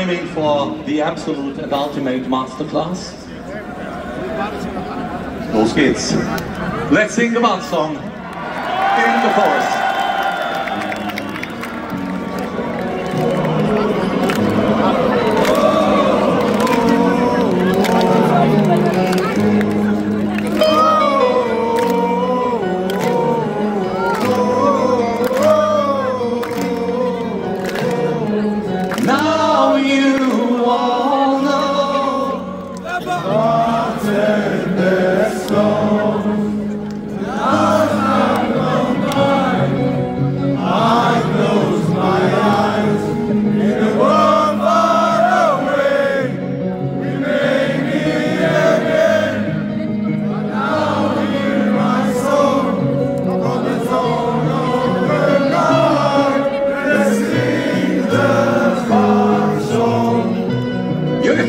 aiming for the absolute and ultimate masterclass. Los geht's. Let's sing the Bard song in the forest.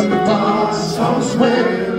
the dark and cold.